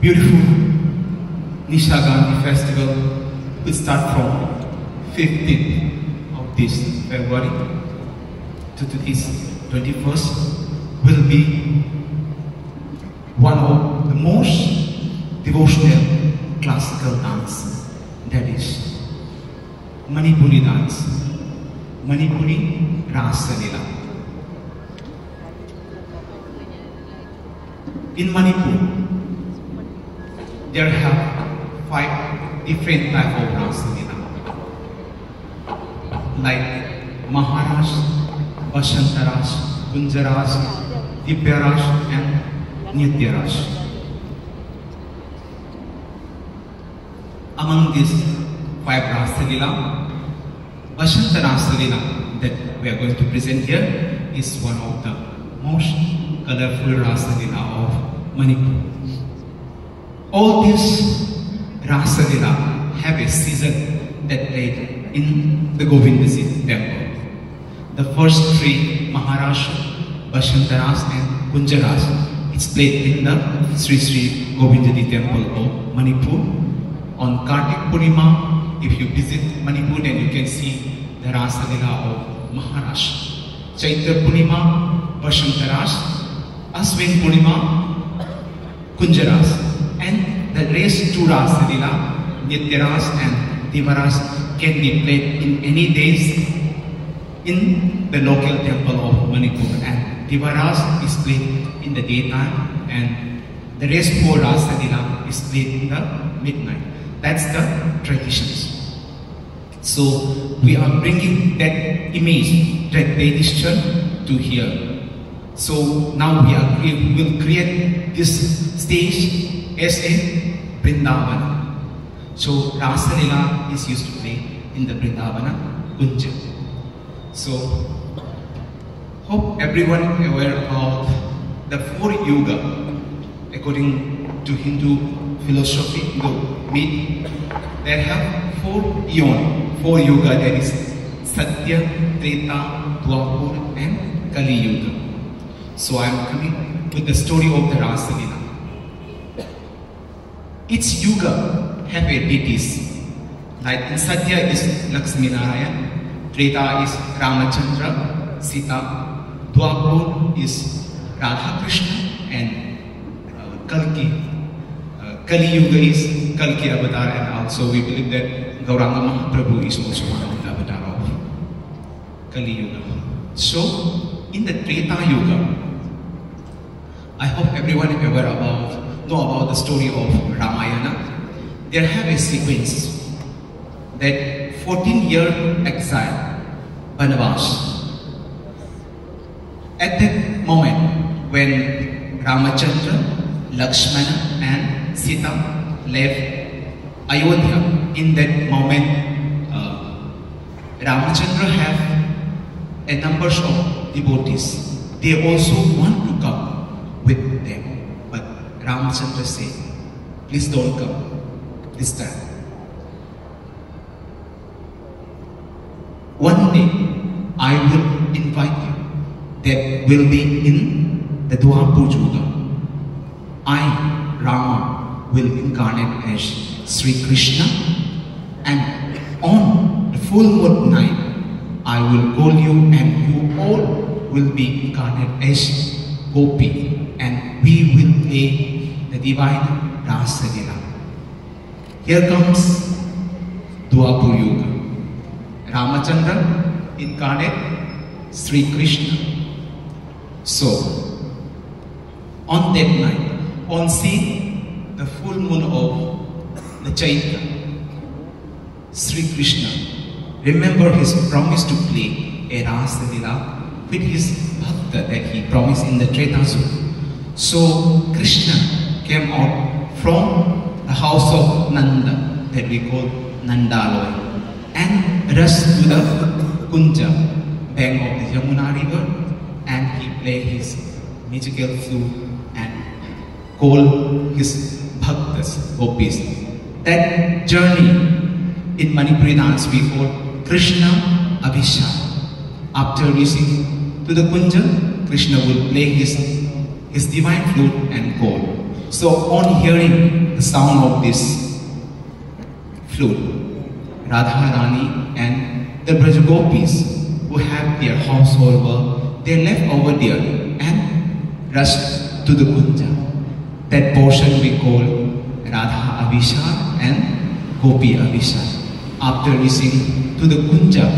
beautiful Nishagandhi festival will start from 15th of this February to this 21st will be one of the most devotional classical dance that is Manipuri dance, Manipuri Rasa Leela. In Manipur, there have five different type of Leela. Like Maharaj, Vashantaraj, Kunjaraj, Divyaraj and Nityaraj. Among these five Rasa Leela, Vashanta Rasa that we are going to present here is one of the most colorful Rasa of Manipur. All these Rasa Leela have a season that played in the Govindaji temple. The first three Maharaj, Vashantaras and Kunjaras is played in the Sri Sri Govindaji temple of Manipur. On Kartik Purnima, if you visit Manipur then you can see the Rasa Leela of Maharaj. Chaitra Purnima, Vashantaras, Aswin Purnima, Kunjaras. Two Rasa Leela, Nityaras and Divaras can be played in any days in the local temple of Manipur. And Divaras is played in the daytime and the rest four Rasa Leela is played in the midnight. That's the traditions. So we are bringing that image, that tradition to here. So now we are we will create this stage as a Vrindavan. So Rasa Leela is used to play in the Vrindavana Kunja. So hope everyone aware about the four yoga according to Hindu philosophy, Hindu myth. They have four eon, four yoga. That is Satya, Treta, Dwapur, and Kali Yuga. So I am coming with the story of the Rasa Leela. Each yuga have a deities. Like in Satya is Lakshmi Narayan, Treta is Ramachandra, Sita, Dwapur is Radha Krishna, and uh, Kalki. Uh, Kali Yuga is Kalki avatar, and also we believe that Gauranga Mahaprabhu is also one of the avatar of Kali Yuga. So, in the Treta Yuga, I hope everyone is aware about, know about the story of Ramayana. There have a sequence that 14 year exile, Banavas. At that moment, when Ramachandra, Lakshmana and Sita left Ayodhya, in that moment, uh, Ramachandra have a number of devotees. They also want to come with them. Ramachandra said, please don't come this time. One day, I will invite you. That will be in the Dwapur Yuga. I, Rama, will incarnate as Sri Krishna and on the full moon night, I will call you and you all will be incarnate as Gopi we will play the divine Rasa Leela. Here comes Dwapur Yuga. Ramachandra incarnate Sri Krishna. So, on that night, on seeing the full moon of the Chaitra, Sri Krishna remembered his promise to play a Rasa Leela with his bhakta that he promised in the Treta Yuga. So Krishna came out from the house of Nanda that we call Nandaloy and rushed to the Kunja bank of the Yamuna river and he played his musical flute and called his bhaktas, gopis. That journey in Manipuri dance we call Krishna Abhishek. After reaching to the Kunja, Krishna will play his his divine flute and gold. So on hearing the sound of this flute, Radha Rani and the Brajagopis who have their household work, they left over there and rushed to the Kunja. That portion we call Radha Avishar and Gopi Avishar. After reaching to the Kunja,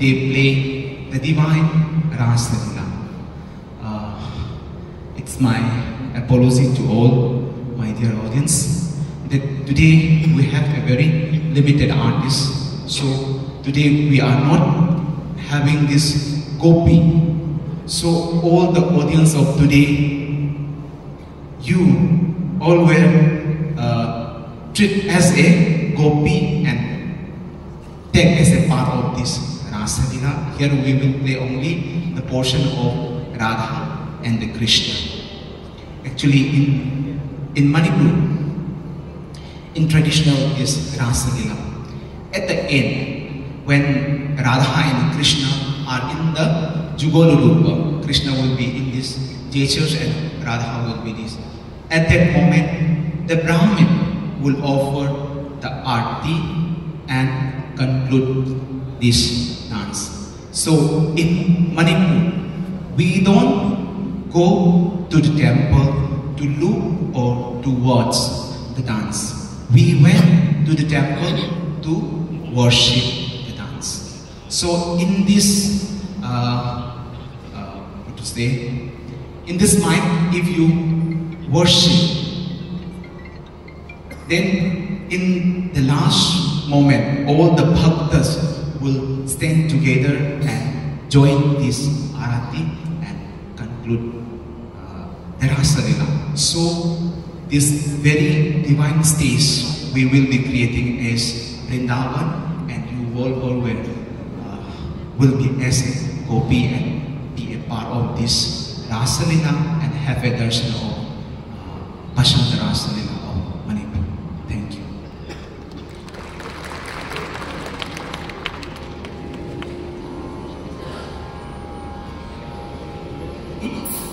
they play the divine Rasa it's my apology to all my dear audience that today we have a very limited artist. So today we are not having this gopi. So all the audience of today, you all were uh, as a gopi and take as a part of this Rasa Here we will play only the portion of Radha and the Krishna actually in, in Manipur, in traditional is Rasalila. At the end, when Radha and Krishna are in the Jugala Rupa, Krishna will be in this gestures and Radha will be this. At that moment, the Brahmin will offer the arti and conclude this dance. So in Manipur, we don't go to the temple to look or to watch the dance. We went to the temple to worship the dance. So in this, uh, uh, what to say, in this mind, if you worship, then in the last moment, all the bhaktas will stand together and join this arati and conclude uh. So this very divine stage we will be creating as Vrindavan and you all, all will, uh, will be as a gopi and be a part of this Rasalila and have a darshan of uh, Bashanta eat.